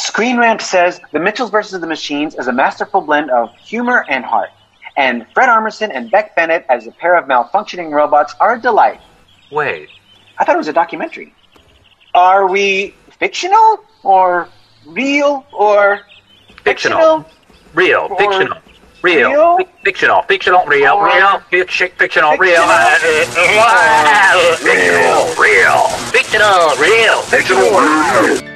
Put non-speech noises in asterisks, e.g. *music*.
ScreenRant says The Mitchells versus the Machines is a masterful blend of humor and heart. And Fred Armisen and Beck Bennett as a pair of malfunctioning robots are a delight. Wait, I thought it was a documentary. Are we fictional or real or fictional, real, Or fictional, real, real? F- fictional, fictional, real, Or- real, fic- fictional, real, Fictional. *laughs* uh, fictional, real, fictional, real, fictional.